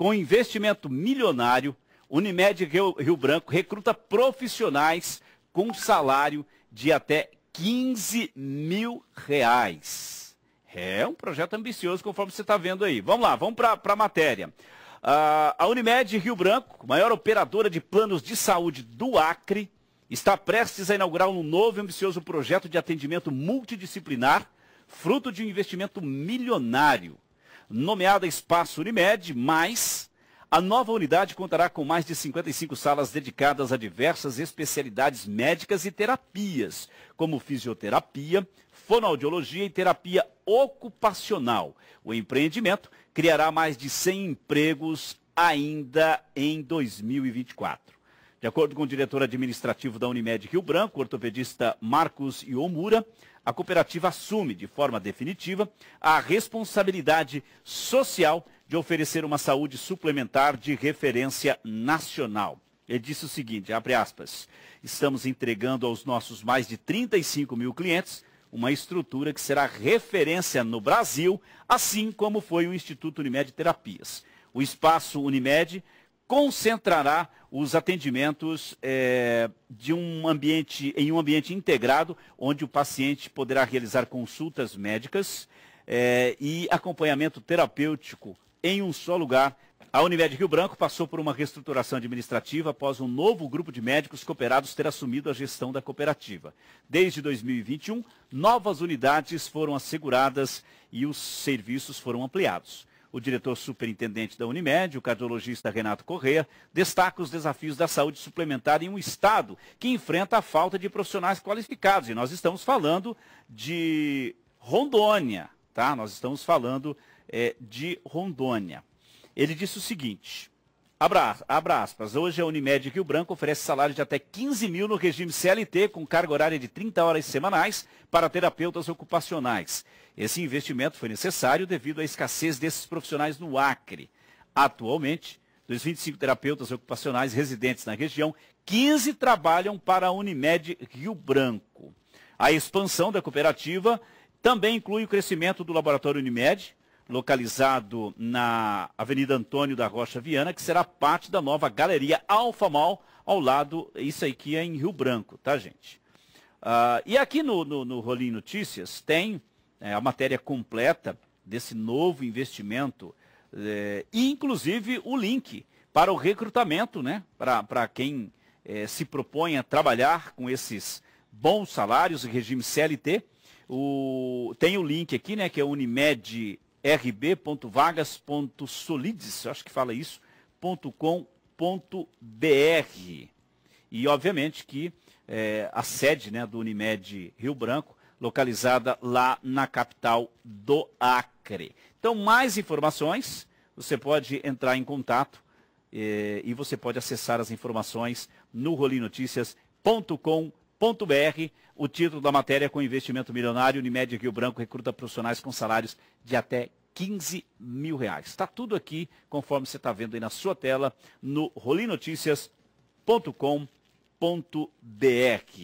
Com investimento milionário, Unimed Rio, Rio Branco recruta profissionais com salário de até 15 mil reais. É um projeto ambicioso, conforme você está vendo aí. Vamos lá, vamos para a matéria. Uh, a Unimed Rio Branco, maior operadora de planos de saúde do Acre, está prestes a inaugurar um novo e ambicioso projeto de atendimento multidisciplinar, fruto de um investimento milionário. Nomeada Espaço Unimed, mais a nova unidade contará com mais de 55 salas dedicadas a diversas especialidades médicas e terapias, como fisioterapia, fonoaudiologia e terapia ocupacional. O empreendimento criará mais de 100 empregos ainda em 2024. De acordo com o diretor administrativo da Unimed Rio Branco, ortopedista Marcos Iomura, a cooperativa assume de forma definitiva a responsabilidade social de oferecer uma saúde suplementar de referência nacional. Ele disse o seguinte, abre aspas, estamos entregando aos nossos mais de 35 mil clientes uma estrutura que será referência no Brasil, assim como foi o Instituto Unimed Terapias. O espaço Unimed concentrará os atendimentos é, de um ambiente, em um ambiente integrado, onde o paciente poderá realizar consultas médicas é, e acompanhamento terapêutico em um só lugar. A Unimed Rio Branco passou por uma reestruturação administrativa após um novo grupo de médicos cooperados ter assumido a gestão da cooperativa. Desde 2021, novas unidades foram asseguradas e os serviços foram ampliados. O diretor superintendente da Unimed, o cardiologista Renato Correa, destaca os desafios da saúde suplementar em um estado que enfrenta a falta de profissionais qualificados. E nós estamos falando de Rondônia, tá? Nós estamos falando é, de Rondônia. Ele disse o seguinte, abra, abra aspas, hoje a Unimed Rio Branco oferece salário de até 15 mil no regime CLT, com carga horária de 30 horas semanais para terapeutas ocupacionais. Esse investimento foi necessário devido à escassez desses profissionais no Acre. Atualmente, dos 25 terapeutas ocupacionais residentes na região, 15 trabalham para a Unimed Rio Branco. A expansão da cooperativa também inclui o crescimento do laboratório Unimed, localizado na Avenida Antônio da Rocha Viana, que será parte da nova Galeria Alfa Mal, ao lado, isso aqui é em Rio Branco, tá, gente? Uh, e aqui no, no, no Rolim Notícias tem é, a matéria completa desse novo investimento é, e, inclusive, o link para o recrutamento, né? Para quem é, se propõe a trabalhar com esses bons salários em regime CLT. O, tem o link aqui, né? Que é unimedrb.vagas.solides, acho que fala isso, .com.br. E, obviamente, que é, a sede né, do Unimed Rio Branco localizada lá na capital do Acre. Então, mais informações, você pode entrar em contato eh, e você pode acessar as informações no rolinoticias.com.br. O título da matéria com investimento milionário, Unimed Rio Branco recruta profissionais com salários de até 15 mil reais. Está tudo aqui, conforme você está vendo aí na sua tela, no rolinoticias.com.br.